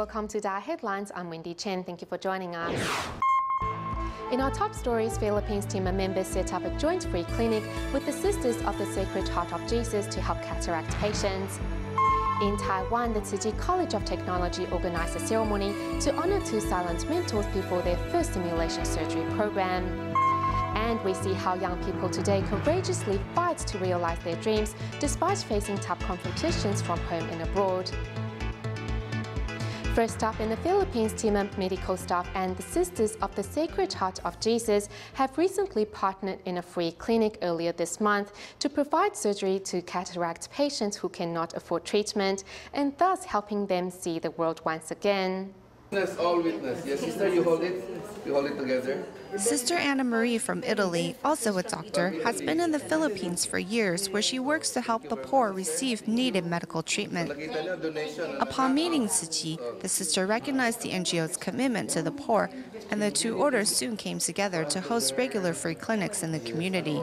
Welcome to Da Ai Headlines. I'm Wendy Chen. Thank you for joining us. In our top stories, Philippines team members set up a joint free clinic with the Sisters of the Sacred Heart of Jesus to help cataract patients. In Taiwan, the Tzu Chi College of Technology organized a ceremony to honor two silent mentors before their first simulation surgery program. And we see how young people today courageously fight to realize their dreams despite facing tough competitions from home and abroad. First up, in the Philippines, of medical staff and the Sisters of the Sacred Heart of Jesus have recently partnered in a free clinic earlier this month to provide surgery to cataract patients who cannot afford treatment and thus helping them see the world once again. Witness, all witness. Yes, sister, you hold it. You hold it together. Sister Anna Marie from Italy, also a doctor, has been in the Philippines for years where she works to help the poor receive needed medical treatment. Upon meeting Tzu the sister recognized the NGO's commitment to the poor, and the two orders soon came together to host regular free clinics in the community.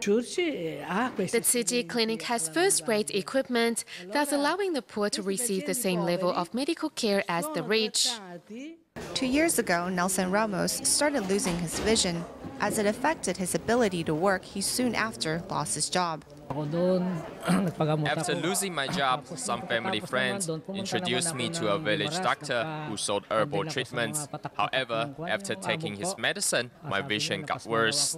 The Chi Clinic has first-rate equipment, thus allowing the poor to receive the same level of medical care as the rich. Two years ago, Nelson Ramos started losing his vision. As it affected his ability to work, he soon after lost his job. After losing my job, some family friends introduced me to a village doctor who sold herbal treatments. However, after taking his medicine, my vision got worse.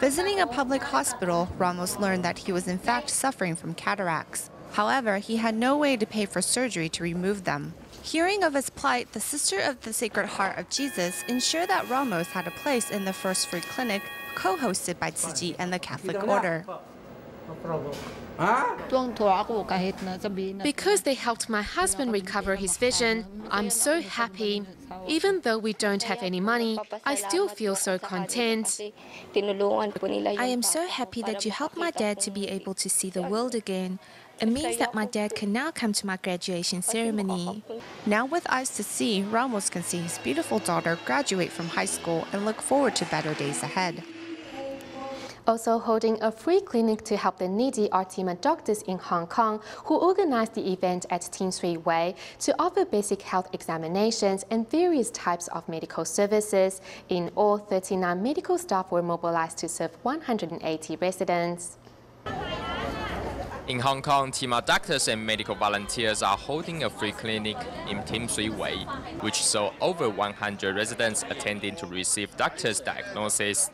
Visiting a public hospital, Ramos learned that he was in fact suffering from cataracts. However, he had no way to pay for surgery to remove them. Hearing of his plight, the Sister of the Sacred Heart of Jesus ensured that Ramos had a place in the first free clinic, co-hosted by Chi and the Catholic Order. Because they helped my husband recover his vision, I'm so happy. Even though we don't have any money, I still feel so content. I am so happy that you helped my dad to be able to see the world again. It means that my dad can now come to my graduation ceremony. Now with eyes to see, Ramos can see his beautiful daughter graduate from high school and look forward to better days ahead. Also holding a free clinic to help the needy are team of doctors in Hong Kong who organized the event at Tin Shui Wai to offer basic health examinations and various types of medical services. In all, 39 medical staff were mobilized to serve 180 residents. In Hong Kong, Tima doctors and medical volunteers are holding a free clinic in Tin Shui Wai, which saw over 100 residents attending to receive doctors' diagnosis.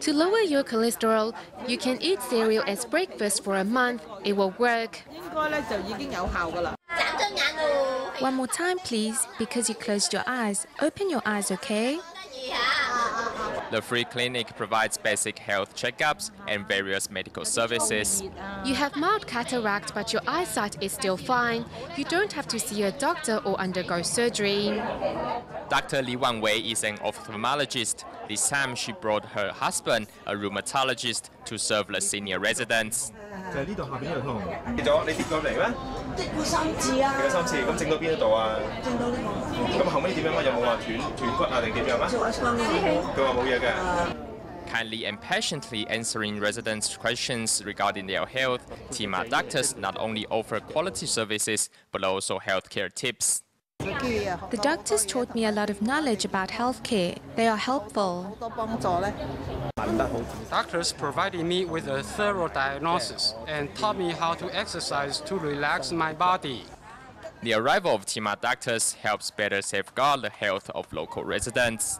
To lower your cholesterol, you can eat cereal as breakfast for a month. It will work. One more time, please, because you closed your eyes. Open your eyes, okay? The free clinic provides basic health checkups and various medical services. You have mild cataract, but your eyesight is still fine. You don't have to see a doctor or undergo surgery. Dr. Li Wanwei is an ophthalmologist. This time she brought her husband, a rheumatologist, to serve the senior residents. 就系呢度下边呢度痛。跌咗，你跌过嚟咩？跌过三次啊！跌过三次，咁整到边一度啊？整到呢个。咁后尾点样啊？有冇话断断骨啊定点样啊？佢话冇嘢嘅。 Kindly and patiently answering residents' questions regarding their health, Tima doctors not only offer quality services but also healthcare tips. The doctors taught me a lot of knowledge about healthcare. They are helpful. Doctors provided me with a thorough diagnosis and taught me how to exercise to relax my body. The arrival of Tima doctors helps better safeguard the health of local residents.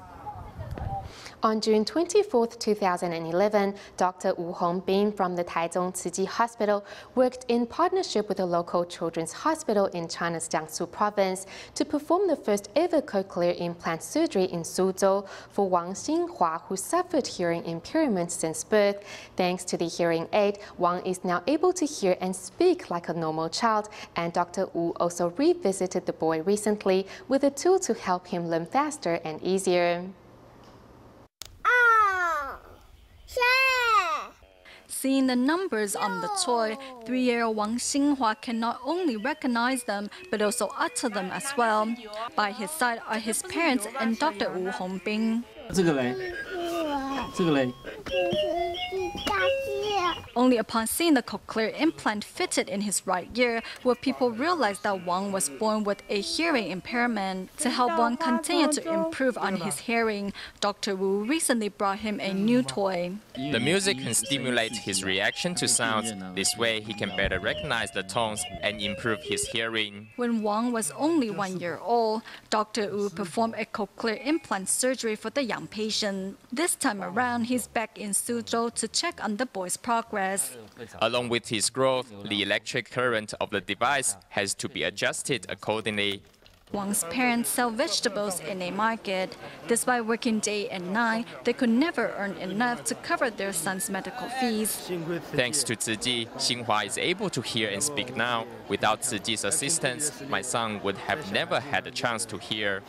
On June 24, 2011, Dr. Wu Hongbin from the Tzu Chi Hospital worked in partnership with a local children's hospital in China's Jiangsu province to perform the first ever cochlear implant surgery in Suzhou for Wang Xinhua, who suffered hearing impairment since birth. Thanks to the hearing aid, Wang is now able to hear and speak like a normal child, and Dr. Wu also revisited the boy recently with a tool to help him learn faster and easier. Seeing the numbers on the toy, three-year-old Wang Xinhua can not only recognize them, but also utter them as well. By his side are his parents and Dr. Wu Hongbin. 这个嘞， Only upon seeing the cochlear implant fitted in his right ear will people realize that Wang was born with a hearing impairment. To help Wang continue to improve on his hearing, Dr. Wu recently brought him a new toy. The music can stimulate his reaction to sounds. This way, he can better recognize the tones and improve his hearing. When Wang was only one year old, Dr. Wu performed a cochlear implant surgery for the young patient. This time around, he's back in Suzhou to check on the boy's progress. Along with his growth, the electric current of the device has to be adjusted accordingly. Wang's parents sell vegetables in a market. Despite working day and night, they could never earn enough to cover their son's medical fees. Thanks to Ji, Xinhua is able to hear and speak now. Without Ji's assistance, my son would have never had a chance to hear.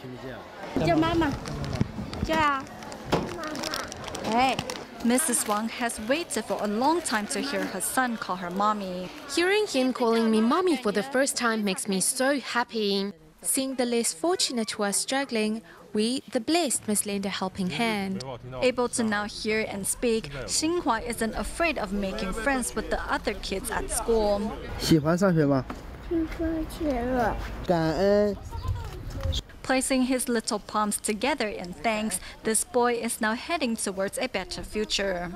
Hey. Mrs. Wang has waited for a long time to hear her son call her mommy. Hearing him calling me mommy for the first time makes me so happy. Seeing the less fortunate who are struggling, we, the blessed, must lend a helping hand. Able to now hear and speak, Xinhua isn't afraid of making friends with the other kids at school. Placing his little palms together in thanks, this boy is now heading towards a better future.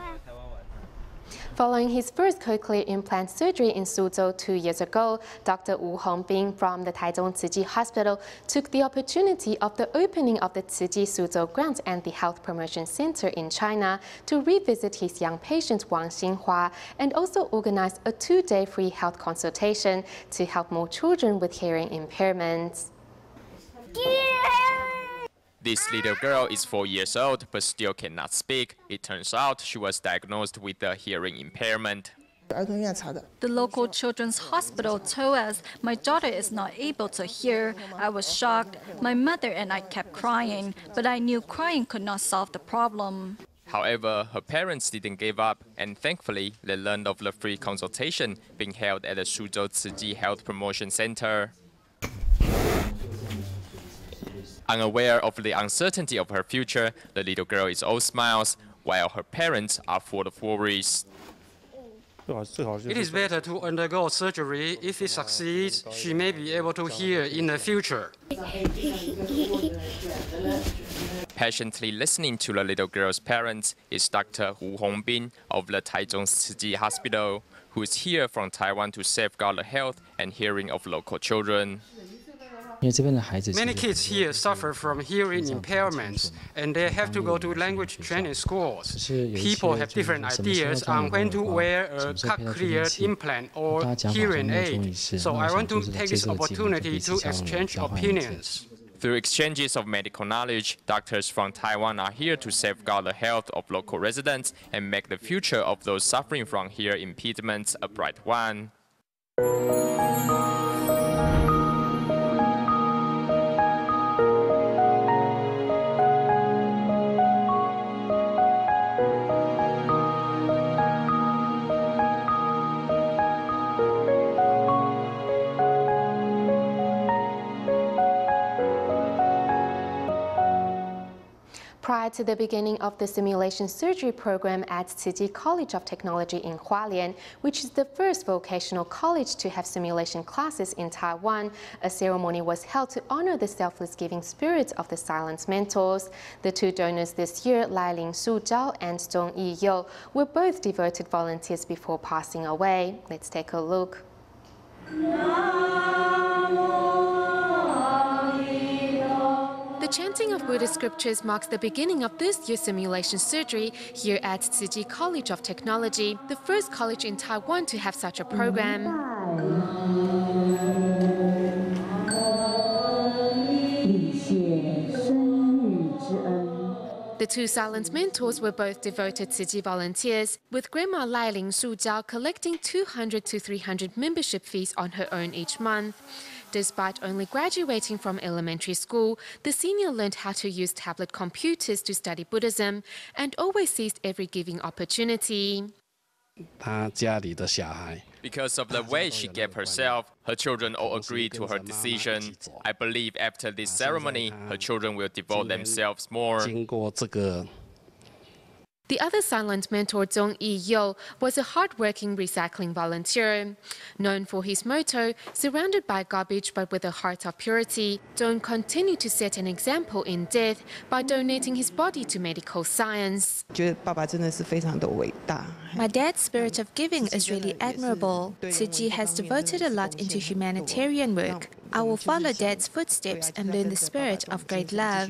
Following his first cochlear implant surgery in Suzhou two years ago, Dr. Wu Hongbin from the Tzu Chi Hospital took the opportunity of the opening of the Chi Suzhou Grant and the Health Promotion Center in China to revisit his young patient Wang Xinhua and also organize a two-day free health consultation to help more children with hearing impairments. This little girl is four years old but still cannot speak. It turns out she was diagnosed with a hearing impairment. The local children's hospital told us my daughter is not able to hear. I was shocked. My mother and I kept crying, but I knew crying could not solve the problem. However, her parents didn't give up, and thankfully, they learned of the free consultation being held at the Suzhou Tzu Chi Health Promotion Center. Unaware of the uncertainty of her future, the little girl is all smiles, while her parents are full of worries. It is better to undergo surgery. If it succeeds, she may be able to hear in the future. Patiently listening to the little girl's parents is Dr. Wu Hongbin of the Taichung Tzu Chi Hospital, who is here from Taiwan to safeguard the health and hearing of local children. Many kids here suffer from hearing impairments, and they have to go to language training schools. People have different ideas on when to wear a cochlear implant or hearing aid, so I want to take this opportunity to exchange opinions. Through exchanges of medical knowledge, doctors from Taiwan are here to safeguard the health of local residents and make the future of those suffering from hearing impediments a bright one. Prior to the beginning of the simulation surgery program at Tzu Chi College of Technology in Hualien, which is the first vocational college to have simulation classes in Taiwan, a ceremony was held to honor the selfless giving spirit of the silent mentors. The two donors this year, Lai Ling Su Zhao and Zhong Yi Yo, were both devoted volunteers before passing away. Let's take a look. The chanting of Buddhist scriptures marks the beginning of this year's simulation surgery here at Tzu Chi College of Technology, the first college in Taiwan to have such a program. The two silent mentors were both devoted Tzu Chi volunteers, with Grandma Lai Ling Su Jiao collecting 200 to 300 membership fees on her own each month. Despite only graduating from elementary school, the senior learned how to use tablet computers to study Buddhism and always seized every giving opportunity. Because of the way she gave herself, her children all agreed to her decision. I believe after this ceremony, her children will devote themselves more. The other silent mentor, Zhong Yi Yo, was a hardworking recycling volunteer. Known for his motto, surrounded by garbage but with a heart of purity, Zhong continued to set an example in death by donating his body to medical science. My dad's spirit of giving is really admirable. Chi has devoted a lot into humanitarian work. I will follow dad's footsteps and learn the spirit of great love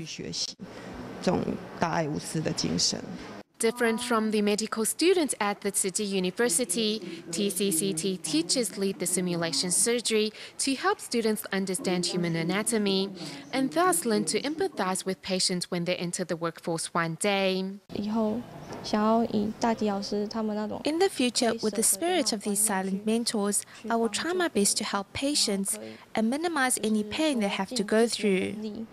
different from the medical students at the Tzu Chi University, TCCT teachers lead the simulation surgery to help students understand human anatomy and thus learn to empathize with patients when they enter the workforce one day. In the future, with the spirit of these silent mentors, I will try my best to help patients and minimize any pain they have to go through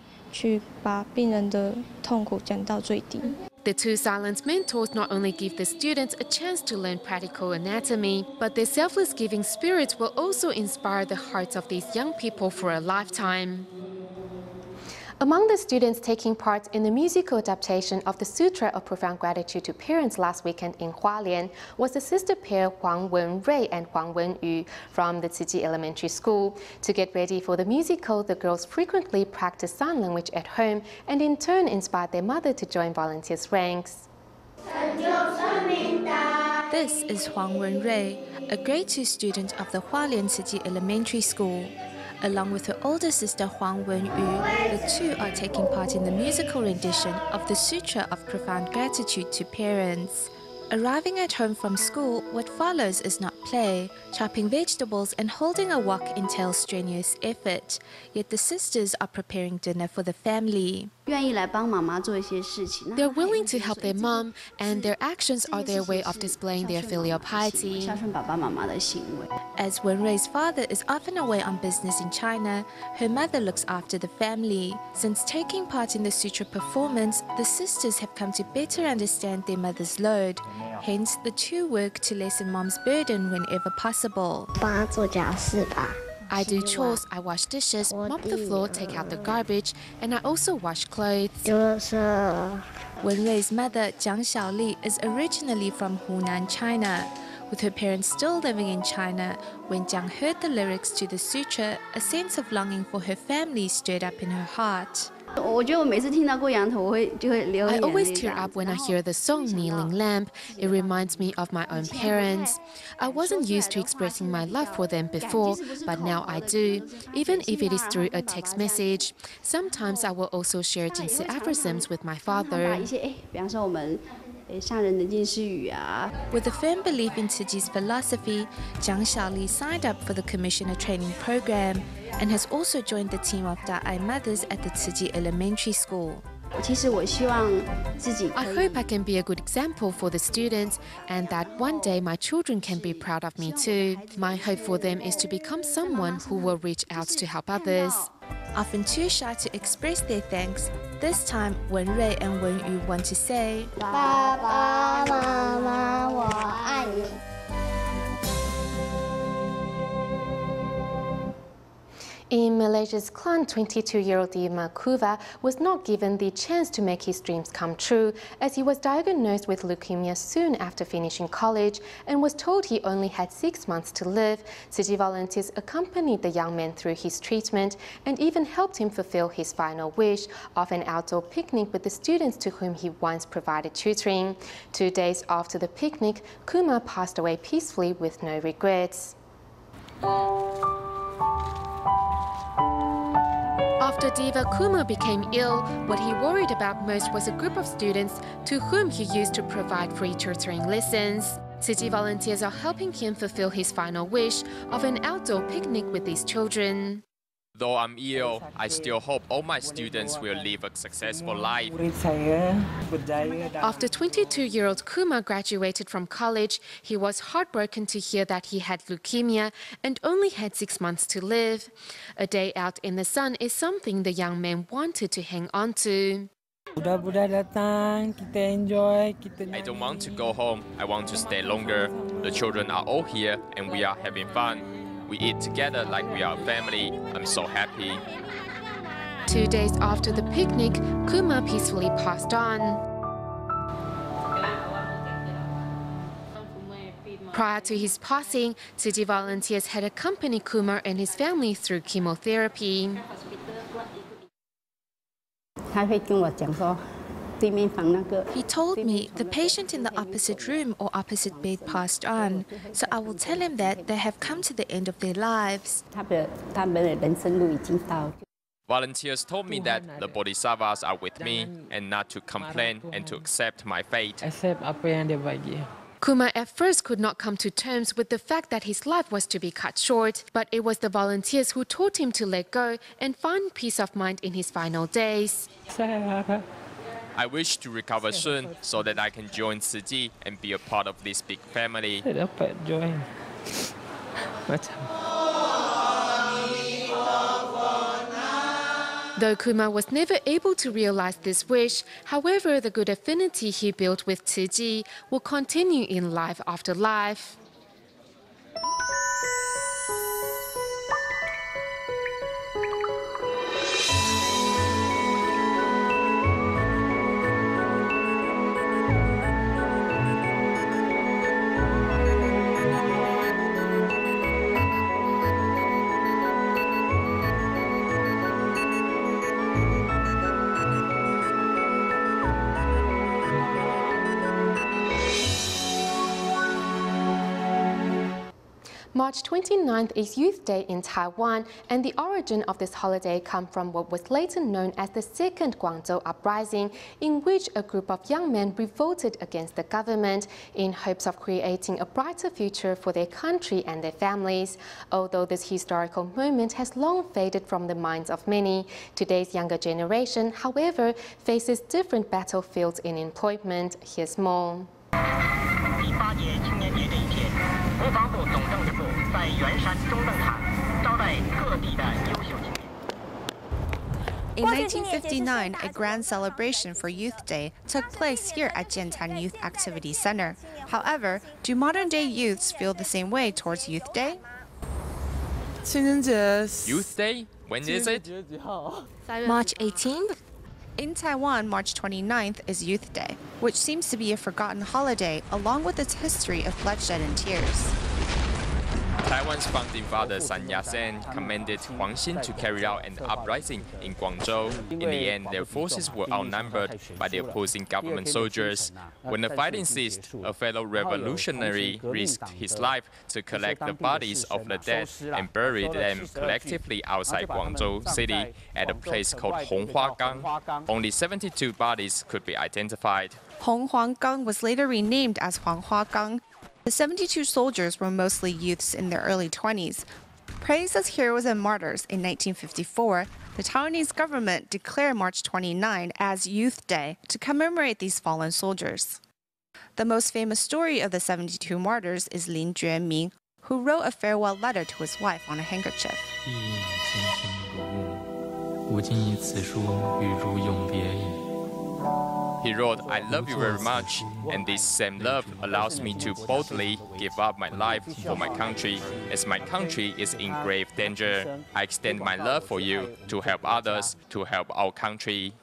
the two silent mentors not only give the students a chance to learn practical anatomy, but their selfless giving spirit will also inspire the hearts of these young people for a lifetime. Among the students taking part in the musical adaptation of the Sutra of Profound Gratitude to Parents last weekend in Hualien was the sister pair Huang Wenrui and Huang Wenyu from the Chi Elementary School. To get ready for the musical, the girls frequently practiced sign language at home and in turn inspired their mother to join volunteers' ranks. This is Huang Wenrui, a grade 2 student of the Hualien City Elementary School. Along with her older sister Huang Wenyu, the two are taking part in the musical rendition of the Sutra of Profound Gratitude to Parents. Arriving at home from school, what follows is not play. Chopping vegetables and holding a wok entails strenuous effort. Yet the sisters are preparing dinner for the family. They're willing to help their mom, and their actions are their way of displaying their filial piety. As Wenrui's father is often away on business in China, her mother looks after the family. Since taking part in the sutra performance, the sisters have come to better understand their mother's load. Hence, the two work to lessen mom's burden whenever possible. I do chores, I wash dishes, mop the floor, take out the garbage, and I also wash clothes. Wenrui's mother, Jiang Xiaoli, is originally from Hunan, China. With her parents still living in China, when Jiang heard the lyrics to the sutra, a sense of longing for her family stirred up in her heart. I always tear up when I hear the song Kneeling Lamp. It reminds me of my own parents. I wasn't used to expressing my love for them before, but now I do, even if it is through a text message. Sometimes I will also share Jingsi aphorisms with my father. With a firm belief in Tzu Chi's philosophy, Jiang Xiaoli signed up for the commissioner training program and has also joined the team of Da'ai mothers at the Tzu Chi Elementary School. I hope I can be a good example for the students and that one day my children can be proud of me too. My hope for them is to become someone who will reach out to help others Often too shy to express their thanks, this time Wen Rui and Wen Yu want to say, 爸爸妈妈，我爱 In Malaysia's Klang, 22-year-old Dima Kuva was not given the chance to make his dreams come true as he was diagnosed with leukemia soon after finishing college and was told he only had six months to live. Tzu Chi volunteers accompanied the young man through his treatment and even helped him fulfill his final wish of an outdoor picnic with the students to whom he once provided tutoring. Two days after the picnic, Kumar passed away peacefully with no regrets. After Diva Kumar became ill, what he worried about most was a group of students to whom he used to provide free tutoring lessons. Tzu Chi volunteers are helping him fulfill his final wish of an outdoor picnic with these children. Though I'm ill, I still hope all my students will live a successful life. After 22-year-old Kumar graduated from college, he was heartbroken to hear that he had leukemia and only had six months to live. A day out in the sun is something the young man wanted to hang on to. I don't want to go home. I want to stay longer. The children are all here and we are having fun. We eat together like we are a family. I'm so happy. Two days after the picnic, Kumar peacefully passed on. Prior to his passing, Tzu Chi volunteers had accompanied Kumar and his family through chemotherapy. He told me the patient in the opposite room or opposite bed passed on, so I will tell him that they have come to the end of their lives. Volunteers told me that the bodhisattvas are with me and not to complain and to accept my fate. Kumar at first could not come to terms with the fact that his life was to be cut short, but it was the volunteers who taught him to let go and find peace of mind in his final days. I wish to recover soon so that I can join Tzu Chi and be a part of this big family. Though Kumar was never able to realize this wish, however, the good affinity he built with Tzu Chi will continue in life after life. March 29th is Youth Day in Taiwan, and the origin of this holiday comes from what was later known as the Second Guangzhou Uprising, in which a group of young men revolted against the government in hopes of creating a brighter future for their country and their families. Although this historical moment has long faded from the minds of many, today's younger generation, however, faces different battlefields in employment. Here's more. 国防部总政治部 在圆山中正塔招待各地的优秀青年。In 1959, a grand celebration for Youth Day took place here at Jiantan Youth Activity Center. However, do modern day youths feel the same way towards Youth Day? Youth Day? When is it? March 18th? In Taiwan, March 29th is Youth Day, which seems to be a forgotten holiday along with its history of bloodshed and tears. Taiwan's founding father Sun Yat-sen commanded Huang Xing to carry out an uprising in Guangzhou. In the end, their forces were outnumbered by the opposing government soldiers. When the fighting ceased, a fellow revolutionary risked his life to collect the bodies of the dead and bury them collectively outside Guangzhou city at a place called Honghuagang. Only 72 bodies could be identified. Honghuagang was later renamed as Huanghuagang the 72 soldiers were mostly youths in their early 20s. Praised as heroes and martyrs in 1954, the Taiwanese government declared March 29 as Youth Day to commemorate these fallen soldiers. The most famous story of the 72 martyrs is Lin Juemin, who wrote a farewell letter to his wife on a handkerchief. He wrote, I love you very much, and this same love allows me to boldly give up my life for my country, as my country is in grave danger. I extend my love for you to help others, to help our country.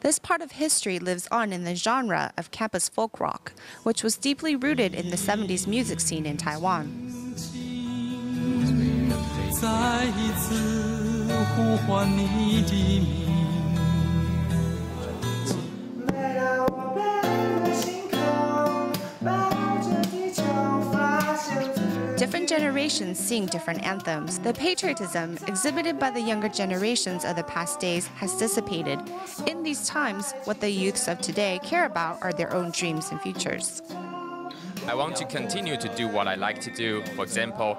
This part of history lives on in the genre of campus folk rock, which was deeply rooted in the 70s music scene in Taiwan. Different generations sing different anthems. The patriotism exhibited by the younger generations of the past days has dissipated. In these times, what the youths of today care about are their own dreams and futures. I want to continue to do what I like to do. For example,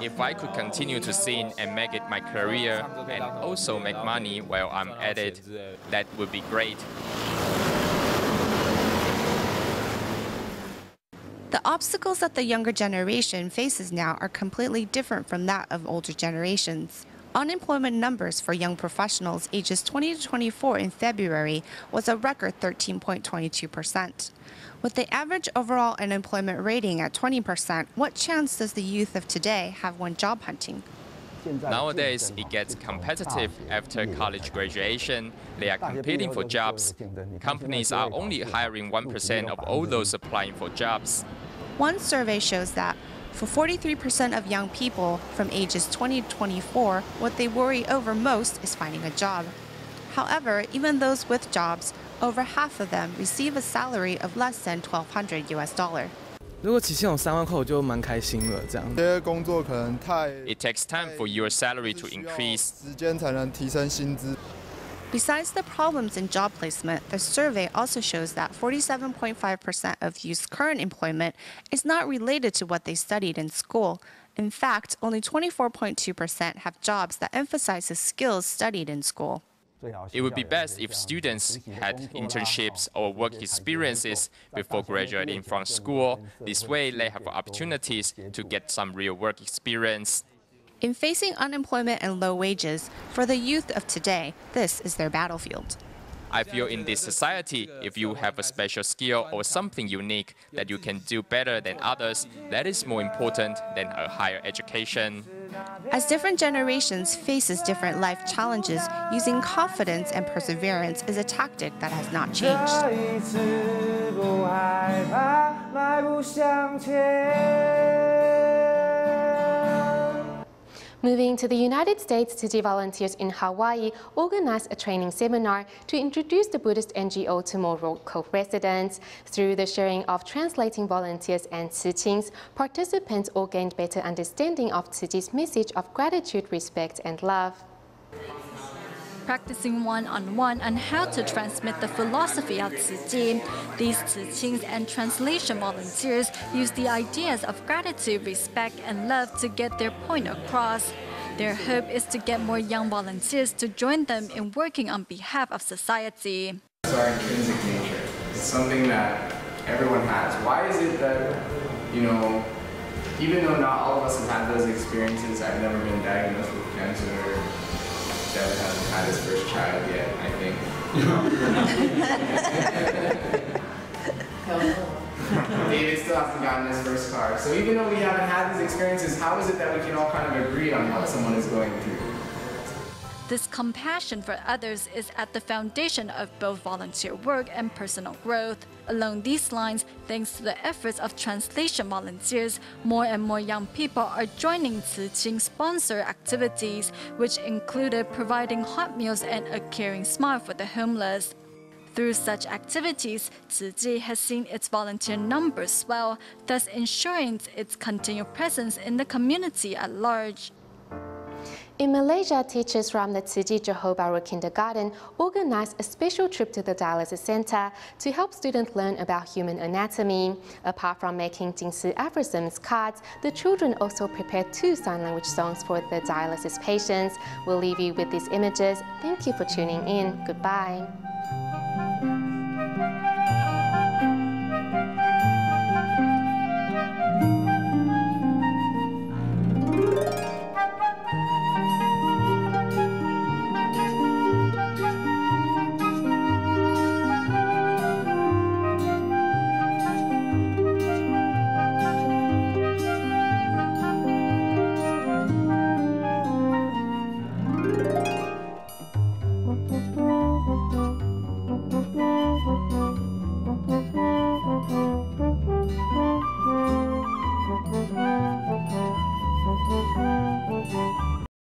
if I could continue to sing and make it my career and also make money while I'm at it, that would be great. The obstacles that the younger generation faces now are completely different from that of older generations. Unemployment numbers for young professionals ages 20 to 24 in February was a record 13.22%. With the average overall unemployment rating at 20%, what chance does the youth of today have when job hunting? Nowadays, it gets competitive after college graduation. They are competing for jobs. Companies are only hiring 1% of all those applying for jobs. One survey shows that for 43% of young people from ages 20 to 24, what they worry over most is finding a job. However, even those with jobs, over half of them receive a salary of less than 1200 US dollar. It takes time for your salary to increase. Besides the problems in job placement, the survey also shows that 47.5% of youth's current employment is not related to what they studied in school. In fact, only 24.2% have jobs that emphasize the skills studied in school. It would be best if students had internships or work experiences before graduating from school. This way, they have opportunities to get some real work experience. In facing unemployment and low wages, for the youth of today, this is their battlefield. I feel in this society, if you have a special skill or something unique that you can do better than others, that is more important than a higher education. As different generations faces different life challenges, using confidence and perseverance is a tactic that has not changed. Moving to the United States, Chi volunteers in Hawaii organized a training seminar to introduce the Buddhist NGO to more local residents. Through the sharing of translating volunteers and Tzu Chings, participants all gained better understanding of Chi's message of gratitude, respect, and love practicing one-on-one on how to transmit the philosophy of Chi. These Tzu Chings and translation volunteers use the ideas of gratitude, respect, and love to get their point across. Their hope is to get more young volunteers to join them in working on behalf of society. It's our intrinsic nature. It's something that everyone has. Why is it that, you know, even though not all of us have had those experiences, I've never been diagnosed with cancer, Devin hasn't had his first child yet, I think. David still hasn't gotten his first car. So even though we haven't had these experiences, how is it that we can all kind of agree on what someone is going through? This compassion for others is at the foundation of both volunteer work and personal growth. Along these lines, thanks to the efforts of translation volunteers, more and more young people are joining Ching sponsor activities, which included providing hot meals and a caring smile for the homeless. Through such activities, Chi has seen its volunteer numbers swell, thus ensuring its continued presence in the community at large. In Malaysia, teachers from the Tzu Chi Johor Kindergarten organized a special trip to the dialysis center to help students learn about human anatomy. Apart from making Jingsi aphorisms cards, the children also prepared two sign language songs for the dialysis patients. We'll leave you with these images. Thank you for tuning in. Goodbye.